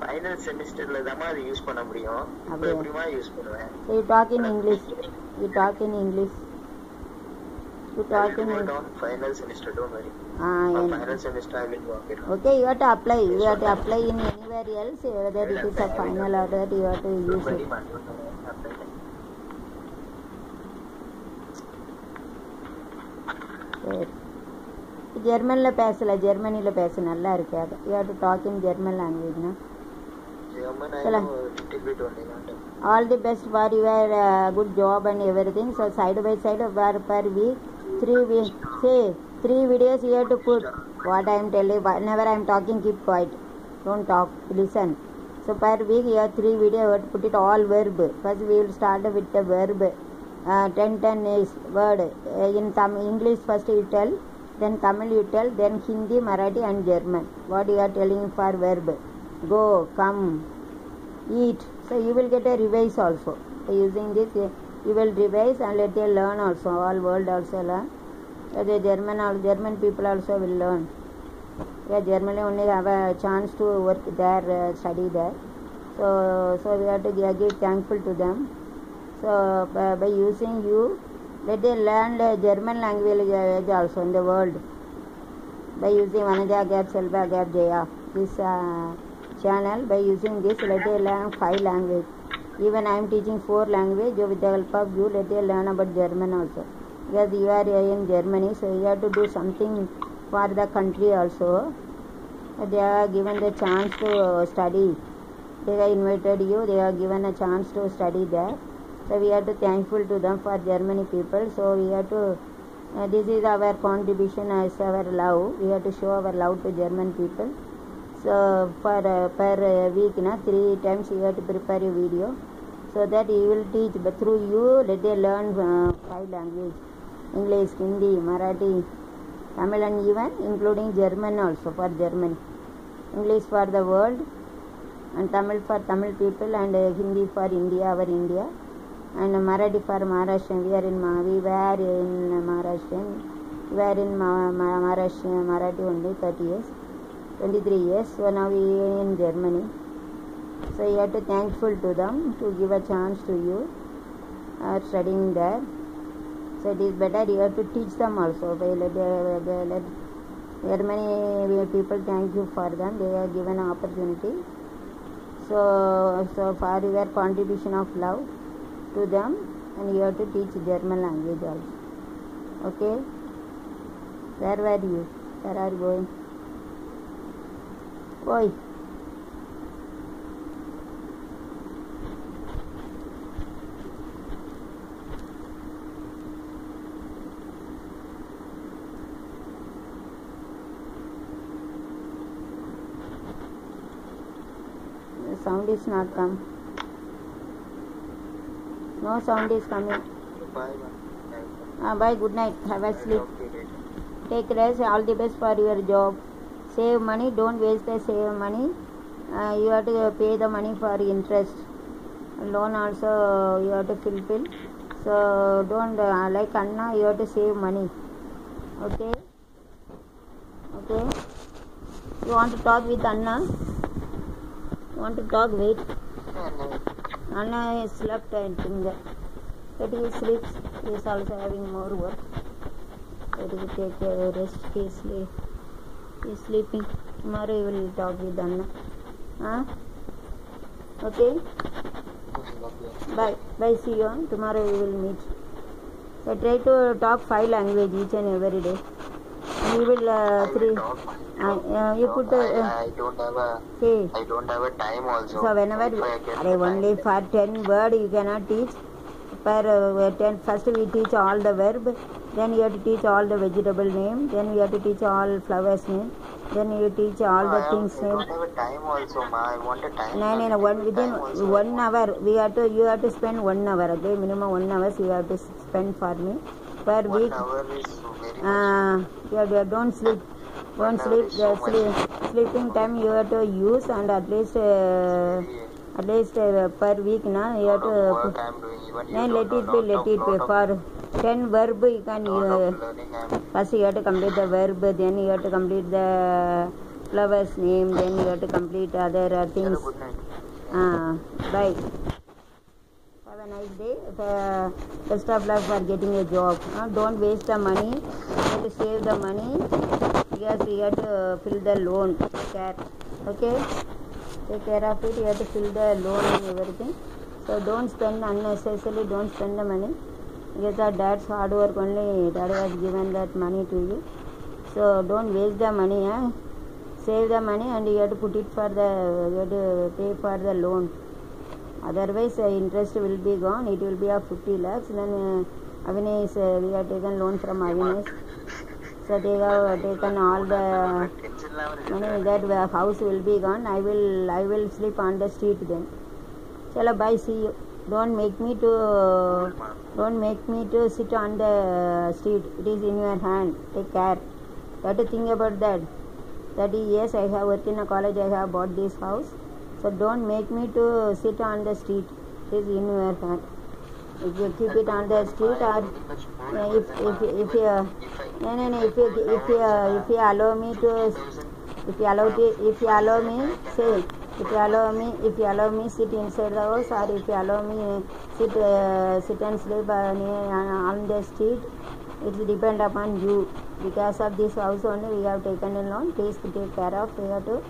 Final செமிஸ்டர்ல தான் அது யூஸ் பண்ண முடியும் இப்போ அப்படியா? எப்படிமா யூஸ் பண்ணுவேன் So you talk in English. You talk in English. You talk in English. Final semester don't worry Ah, yeah. Final semester I will work it Okay, you have to apply. You have to apply in anywhere else, whether it is a final or that you have to use Very it. much. சரி ஜெர்மனில் பேசல ஜெர்மனியில் பேச நல்லா இருக்கு அது you have to talk in German லாங்குவேஜ்னா German I Hello. know a little bit only not all the best for your uh, good job three week say three videos have to put. What i am telling whenever i am talking keep quiet. Don't talk listen. So per week have three video you have to put it all verb. First we will start with the verb. Uh, 10 10 is word. Uh, in some english first you tell then tamil you tell then hindi marathi and german. What you are telling for verb? Go come eat. So you will get a revise also. So using this, you will revise and let them learn also. All world also learn. Uh, The German, all German people also will learn. Yeah, Germany only have a chance to work there, uh, study there. So, so we have to give, give thankful to them. So by, by using you, let them learn the German language uh, also in the world. by using Vanaja Gap, Selva Gap, Jaya. This uh, channel, by using this, let them learn five language. Even I am teaching four language with the help of you, let they learn about German also. Because you are here in Germany, so you have to do something for the country also. They are given the chance to study. They have invited you, they are given a chance to study there. So we are to thankful to them for Germany people. So we have to uh, this is our contribution as our love. We have to show our love to German people. So for uh, per uh, week, na, three times you have to prepare a video, so that he will teach. But through you, let they learn uh, five language: English, Hindi, Marathi, Tamil, and even including German also for Germany. English for the world, and Tamil for Tamil people, and uh, Hindi for India, our India and Marathi for Maharashtra. We are in Ma- we were in Maharashtra. We were in Ma- Ma- Maharashtra Marathi only 30 years, 23 years. Now we are in Germany. So you have to thankful to them to give a chance to you are studying there. So it is better you have to teach them also. By let, uh, they- let Germany people thank you for them. They are given an opportunity. So so for your contribution of love to them and you have to teach German language also. Okay? Where were you? Where are you going? The sound is not come. No sound is coming. Bye, bye. Ah, bye. Good night. Have a sleep. Take rest. All the best for your job. Save money. Don't waste the save money. Uh, you have to pay the money for interest. Loan also you have to fulfill. So don't uh, like Anna. You have to save money. Okay. Okay. You want to talk with Anna? You want to talk? Wait. Anna is slept I think. But he sleeps. He is also having more work. But he take a rest. He Is sleeping. Tomorrow you will talk with Anna. Huh? Okay? Bye. Bye. See you. Tomorrow we will meet. So try to talk five language each and every day. And you will uh, three. Uh, uh, you No, put. Uh, uh, I, I don't have a see. I don't have a time also. So whenever If I only for ten word you cannot teach. Per uh, ten first we teach all the verb, then you have to teach all the vegetable name, then we have to teach all flowers name, then you teach all no, the I, things I name. don't have a time also, ma. I want a time. No, no, no. One within I one hour, we have to you have to spend one hour. Okay, minimum one hours you have to spend for me per One week. hour is very much. Uh, you have to, don't sleep. Don't One sleep. so The sleep, sleeping time you have to use and at least uh, Uh, per week now you have to. work I'm doing. Even you Then let it be, let it be. For 10 verb, you can, uh, I'm first you have to complete the verb, then you have to complete the flower's name, then you have to complete other uh, things. Uh, bye. Have a nice day. Uh, best of luck for getting a job. Uh, don't waste the money. You have to save the money because you have to fill the loan. Care. Okay? Take care of it. You have to fill the loan and everything. So don't spend unnecessarily. Don't spend the money because our dad's hard work only. Dad has given that money to you. So don't waste the money. Eh? Save the money and you have to put it for the. You have to pay for the loan. Otherwise, uh, interest will be gone. It will be of 50 lakhs. Then uh, Avinash, uh, we have taken loan from Avinash. So they have taken all the level is. That house will be gone. I will, I will sleep on the street then. Chalo, bye. See you. Don't make me to, don't make me to sit on the street. It is in your hand. Take care. You have to think about that. That is, yes, I have worked in a college. I have bought this house. So don't make me to sit on the street. It is in your hand. If you keep it on the street, or if if if you no no no if you if you if you allow me to if you allow to, if you allow me say if you allow me if you allow me sit inside the house or if you allow me sit uh, sit and sleep uh, on the street it will depend upon you. Because of this house only we have taken a loan please take care of you have to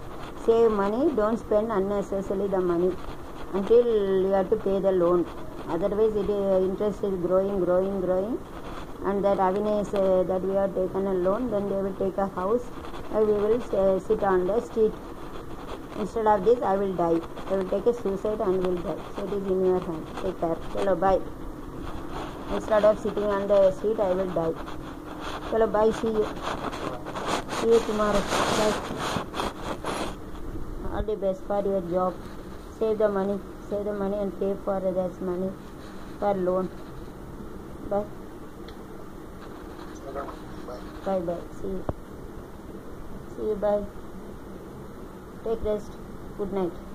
save money don't spend unnecessarily the money until you have to pay the loan otherwise it uh, interest is growing growing growing. And that Avinash uh, that we have taken a loan then they will take a house. And we will uh, sit on the street. Instead of this I will die. I will take a suicide and will die. So it is in your hand. Take care. Chalo bye. Instead of sitting on the street I will die. Chalo bye. See you. See you tomorrow. Bye. All the best for your job. Save the money save the money and pay for others money for loan. Bye. Bye. bye. See you. See you bye. Take rest. Good night